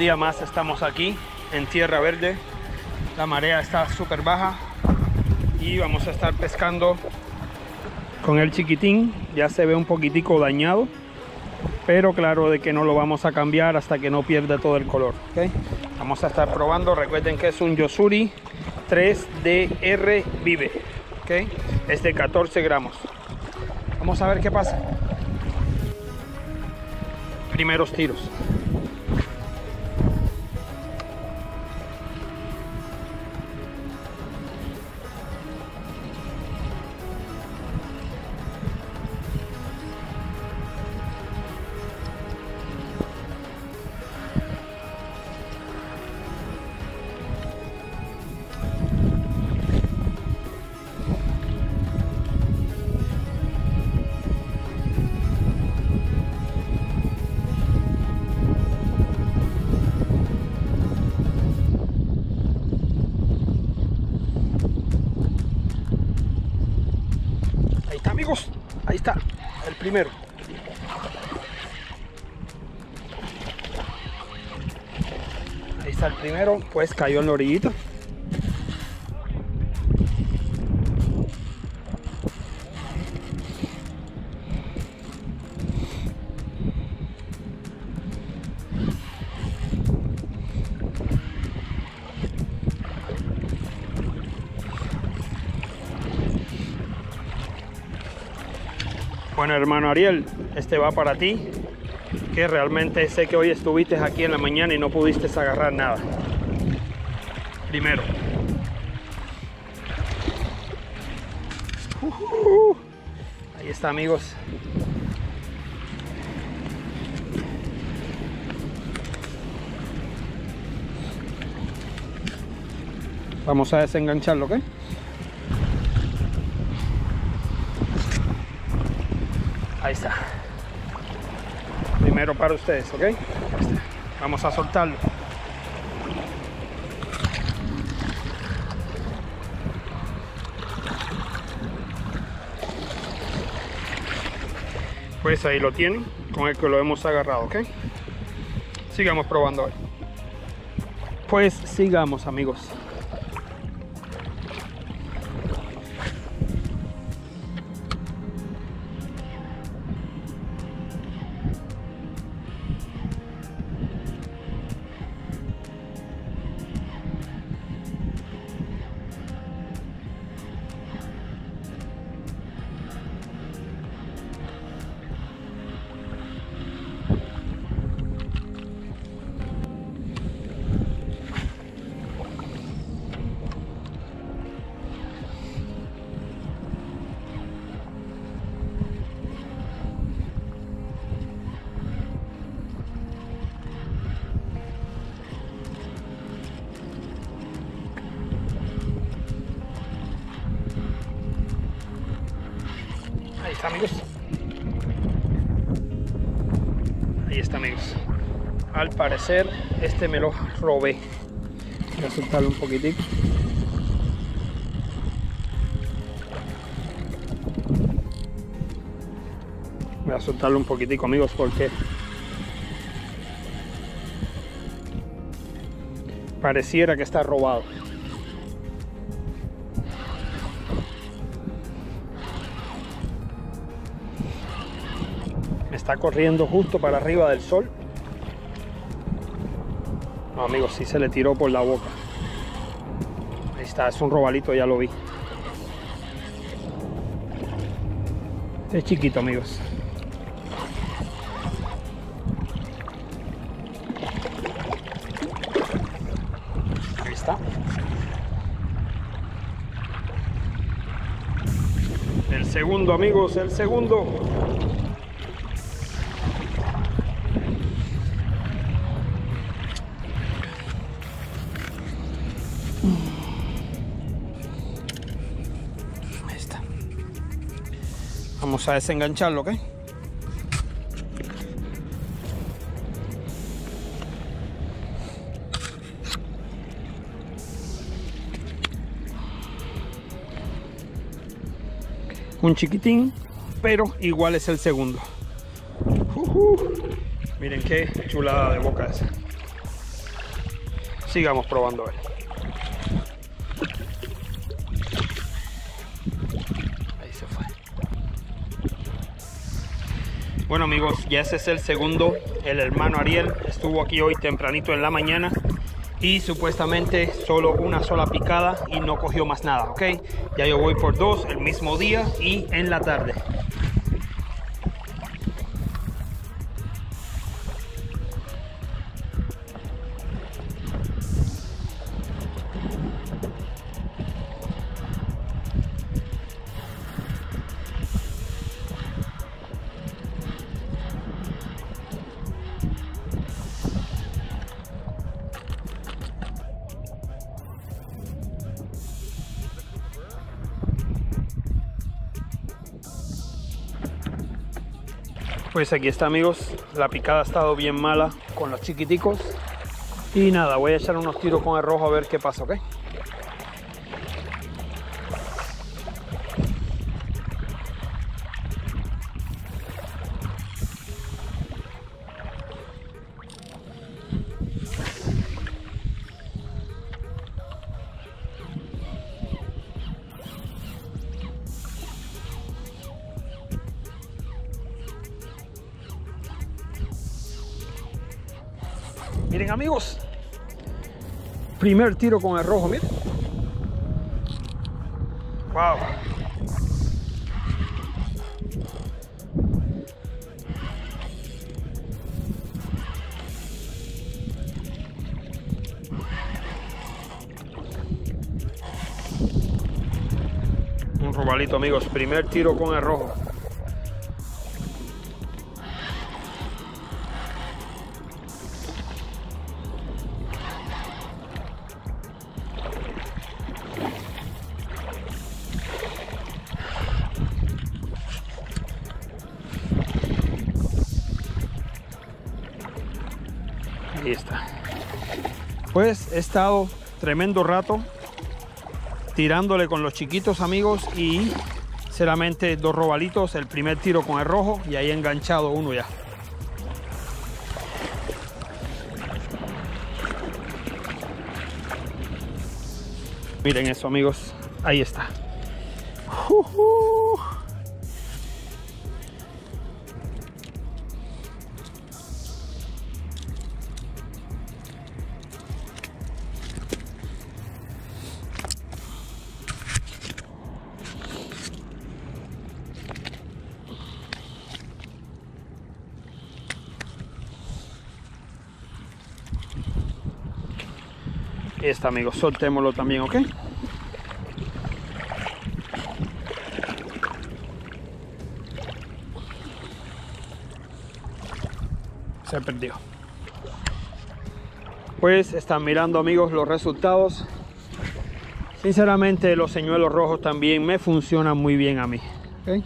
Día más estamos aquí en Tierra Verde. La marea está súper baja y vamos a estar pescando con el chiquitín. Ya se ve un poquitico dañado, pero claro de que no lo vamos a cambiar hasta que no pierda todo el color. ¿okay? Vamos a estar probando, recuerden que es un Yosuri 3DR Vive. ¿okay? Es de 14 gramos. Vamos a ver qué pasa. Primeros tiros. Primero. Ahí está el primero, pues cayó en la orillita. Bueno, hermano Ariel, este va para ti, que realmente sé que hoy estuviste aquí en la mañana y no pudiste agarrar nada. Primero. Ahí está, amigos. Vamos a desengancharlo, ¿ok? Ahí está. Primero para ustedes, ¿ok? Vamos a soltarlo. Pues ahí lo tienen, con el que lo hemos agarrado, ¿ok? Sigamos probando hoy. Pues sigamos, amigos. Amigos. Ahí está, amigos. Al parecer, este me lo robé. Voy a soltarlo un poquitico. Voy a soltarlo un poquitico, amigos, porque pareciera que está robado. Está corriendo justo para arriba del sol. No, amigos, sí se le tiró por la boca. Ahí está, es un robalito, ya lo vi. Es chiquito, amigos. Ahí está. El segundo, amigos, el segundo. Vamos a desengancharlo, ¿ok? Un chiquitín, pero igual es el segundo. Miren qué chulada de boca es. Sigamos probando a ver. Bueno amigos, ya ese es el segundo. El hermano Ariel estuvo aquí hoy tempranito en la mañana y supuestamente solo una sola picada y no cogió más nada, ¿ok? Ya yo voy por dos el mismo día y en la tarde. Pues aquí está amigos, la picada ha estado bien mala con los chiquiticos. Y nada, voy a echar unos tiros con el rojo a ver qué pasa, ¿ok? Miren amigos, primer tiro con el rojo, miren. Wow. Un robalito amigos, primer tiro con el rojo. Ahí está. Pues he estado tremendo rato tirándole con los chiquitos amigos y sinceramente dos robalitos, el primer tiro con el rojo y ahí enganchado uno ya. Miren eso amigos, ahí está. Uh. Esta amigos, soltémoslo también, ¿ok? Se perdió. Pues están mirando amigos los resultados. Sinceramente los señuelos rojos también me funcionan muy bien a mí. ¿okay?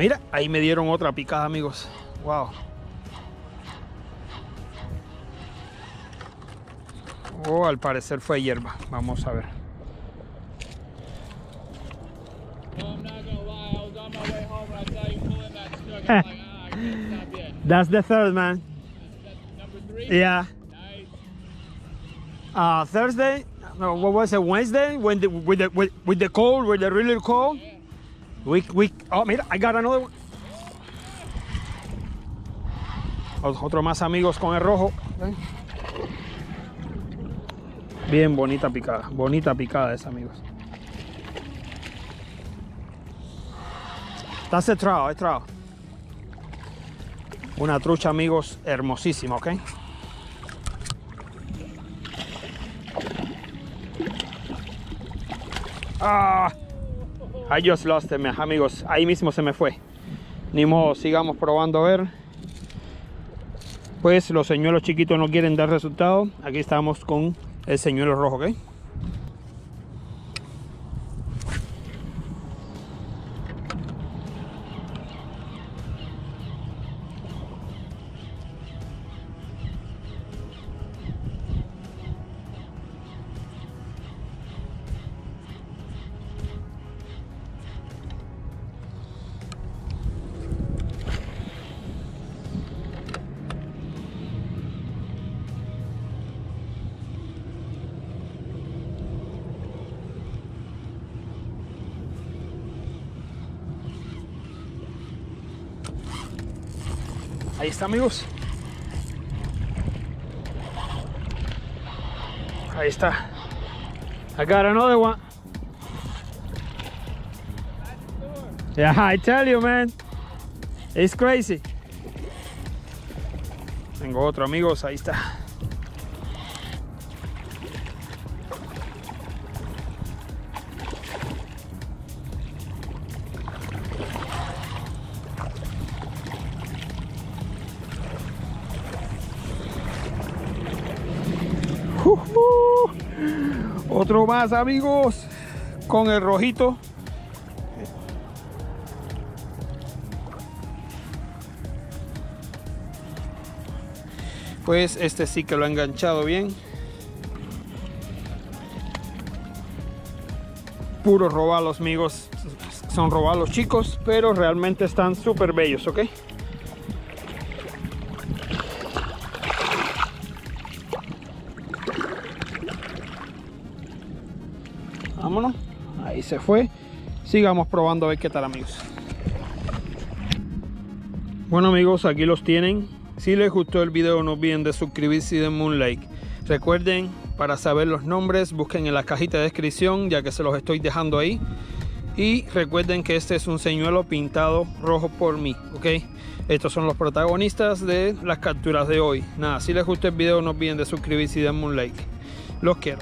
Mira, ahí me dieron otra picada, amigos. Wow. Oh, al parecer fue hierba. Vamos a ver. That's the third man. Yeah. Uh, Thursday. No, what was it? Wednesday when the with the with, with the cold, with the really cold. Oh, mira, I got another one. Otro más amigos con el rojo. Bien bonita picada, bonita picada esa amigos. Está centrado, centrado. Una trucha amigos hermosísima, ¿ok? Ah. I just lost him, amigos. Ahí mismo se me fue. Ni modo, sigamos probando a ver. Pues los señuelos chiquitos no quieren dar resultado. Aquí estamos con el señuelo rojo, ¿ok? Ahí está, amigos. Ahí está. I got another one. Yeah, I tell you, man. It's crazy. Tengo otro, amigos. Ahí está. Otro más amigos con el rojito. Pues este sí que lo ha enganchado bien. Puros robalos amigos. Son robalos chicos, pero realmente están súper bellos, ¿ok? Se fue. Sigamos probando a ver qué tal amigos. Bueno amigos aquí los tienen. Si les gustó el video no olviden de suscribirse y denme un like. Recuerden para saber los nombres busquen en la cajita de descripción ya que se los estoy dejando ahí. Y recuerden que este es un señuelo pintado rojo por mí ok estos son los protagonistas de las capturas de hoy. Nada si les gustó el video no olviden de suscribirse y denme un like. Los quiero